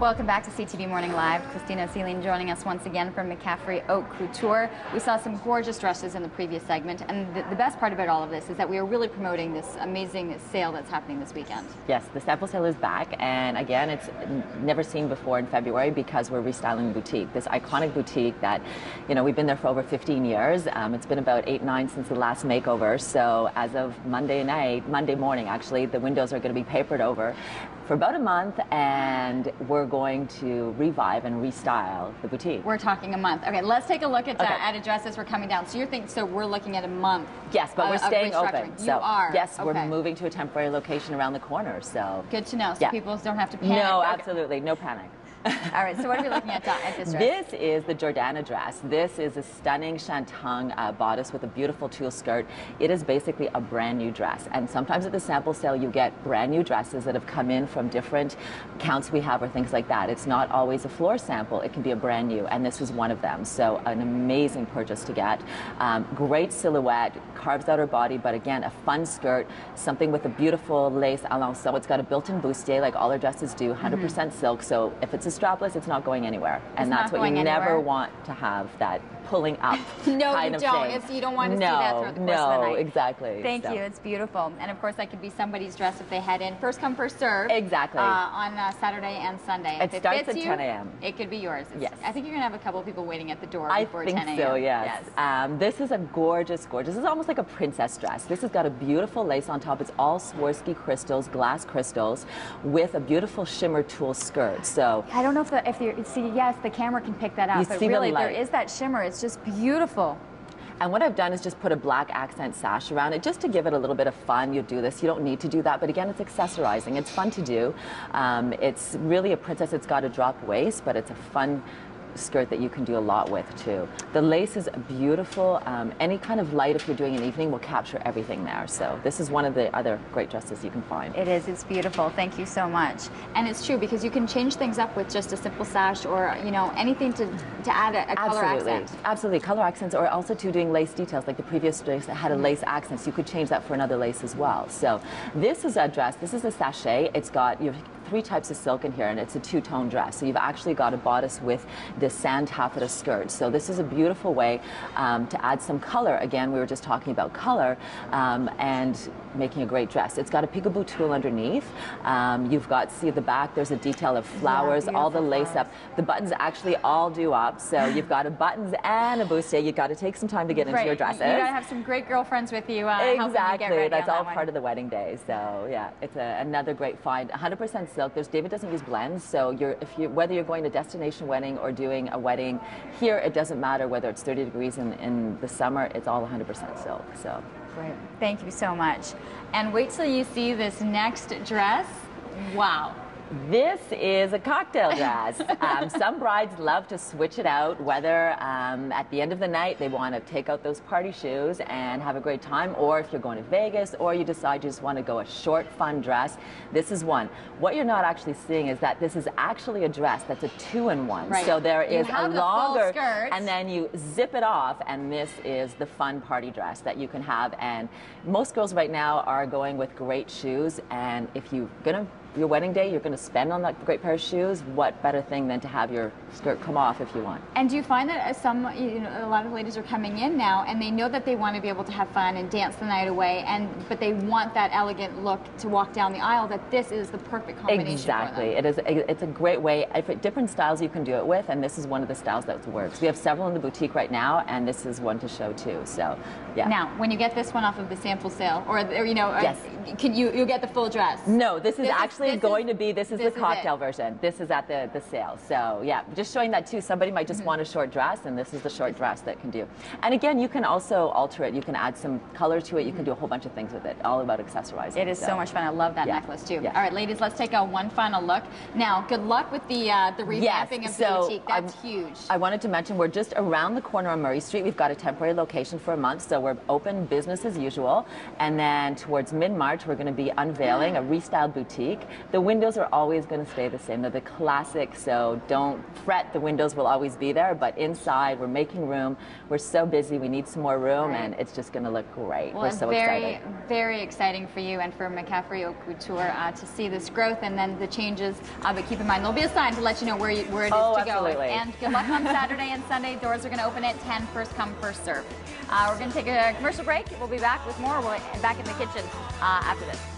Welcome back to CTV Morning Live. Christina Celine joining us once again from McCaffrey Haute Couture. We saw some gorgeous dresses in the previous segment, and the, the, best part about all of this is that we are really promoting this amazing sale that's happening this weekend. Yes, the sample sale is back, and again, it's never seen before in February because we're restyling the boutique. This iconic boutique that, you know, we've been there for over 15 years. Um, it's been about eight, nine since the last makeover. So as of Monday night, Monday morning, actually, the windows are going to be papered over for about a month, and we're going to revive and restyle the boutique. We're talking a month. Okay, let's take a look at, okay. uh, at addresses we're coming down. So you're thinking, so we're looking at a month. Yes, but we're staying open. So you are. Yes, okay. we're moving to a temporary location around the corner. So good to know. So yeah. people don't have to panic. No, absolutely, no panic. All right, so what are we looking at at this dress? This is the Jordana dress. This is a stunning shantung uh, bodice with a beautiful tulle skirt. It is basically a brand new dress. And sometimes at the sample sale, you get brand new dresses that have come in from different counts we have or things like that. It's not always a floor sample. It can be a brand new, and this was one of them. So an amazing purchase to get. Um, great silhouette, carves out her body, but again, a fun skirt, something with a beautiful lace alençon. It's got a built-in bustier like all her dresses do, 100% mm -hmm. silk. So if it's a strapless, it's not going anywhere. And it's that's what you anywhere. never want to have that pulling up. no, kind you of don't. Thing. It's, you don't want to no, see that throughout the course no, of the night. exactly. Thank so. you. It's beautiful. And of course, that could be somebody's dress if they head in. First come, first serve. Exactly. Uh, on uh, Saturday and Sunday. It if starts at you, 10 a.m. It could be yours. It's, yes. I think you're going to have a couple of people waiting at the door I before 10 a.m. I think so, yes. yes. Um, this is a gorgeous, gorgeous. This is almost like a princess dress. This has got a beautiful lace on top. It's all Swarovski crystals, glass crystals, with a beautiful shimmer tulle skirt. So I don't know if the, if you see, yes, the camera can pick that up. You but really, the there is that shimmer. It's just beautiful. And what I've done is just put a black accent sash around it just to give it a little bit of fun. You do this, you don't need to do that, but again, it's accessorizing. It's fun to do. Um, it's really a princess. It's got a drop waist, but it's a fun skirt that you can do a lot with too. The lace is beautiful. Um, any kind of light, if you're doing an evening, will capture everything there. So this is one of the other great dresses you can find. It is. It's beautiful. Thank you so much. And it's true because you can change things up with just a simple sash or you know anything to to add a, a color Absolutely. accent. Absolutely, color accents, or also to doing lace details. Like the previous dress that had a lace accent, so you could change that for another lace as well. So this is a dress. This is a sachet. It's got you three types of silk in here, and it's a two-tone dress. So you've actually got a bodice with the sand taffeta skirt. So this is a beautiful way um, to add some color. Again, we were just talking about color um, and making a great dress. It's got a peekaboo tulle underneath. Um, you've got, see at the back, there's a detail of flowers, yeah, all the lace flowers. up. The buttons actually all do up. So you've got a buttons and a bustier. You've got to take some time to get right. into your dresses. You got to have some great girlfriends with you. Uh, exactly. That's all that part of the wedding day. So yeah, it's a, another great find. 100% silk. There's David doesn't use blends, so you're if you whether you're going to destination wedding or doing a wedding here, it doesn't matter whether it's 30 degrees in, in the summer. It's all 100% silk. So great. Thank you so much. And wait till you see this next dress. Wow. This is a cocktail dress. um, some brides love to switch it out, whether um, at the end of the night they want to take out those party shoes and have a great time, or if you're going to Vegas, or you decide you just want to go a short, fun dress. This is one. What you're not actually seeing is that this is actually a dress that's a two-in-one. Right. So there is a longer, skirt. and then you zip it off, and this is the fun party dress that you can have. And most girls right now are going with great shoes, and if you're gonna your wedding day, you're going to spend on that great pair of shoes. What better thing than to have your skirt come off if you want? And do you find that uh, some, you know, a lot of ladies are coming in now, and they know that they want to be able to have fun and dance the night away, and but they want that elegant look to walk down the aisle. That this is the perfect combination. Exactly, it is. It's a great way. If different styles you can do it with, and this is one of the styles that works. We have several in the boutique right now, and this is one to show too. So, yeah. Now, when you get this one off of the sample sale, or, or you know, uh, yes. can you you get the full dress? No, this is this actually is, this going is, to be. This is this the cocktail is version. This is at the the sale. So yeah, just showing that too. Somebody might just mm -hmm. want a short dress, and this is the short dress that can do. And again, you can also alter it. You can add some color to it. You can do a whole bunch of things with it. All about accessorizing. It is so, so much fun. I love that yeah. necklace too. Yeah. All right, ladies, let's take a one final look. Now, good luck with the uh, the revamping yes. of so the boutique. That's I'm, huge. I wanted to mention we're just around the corner on Murray Street. We've got a temporary location for a month, so we're open business as usual. And then towards mid March, we're going to be unveiling a restyled boutique. The windows are always going to stay the same. They're the classic, so don't fret. The windows will always be there, but inside we're making room. We're so busy. We need some more room, right. and it's just going to look great. Well, we're so very, excited. Very exciting for you and for McCaffrey Couture uh, to see this growth and then the changes. Uh, but keep in mind, there'll be a sign to let you know where, you, where it is oh, to absolutely. go. And good luck on Saturday and Sunday. Doors are going to open at 10, first come, first serve. Uh, we're going to take a commercial break. We'll be back with more. We'll be back in the kitchen uh, after this.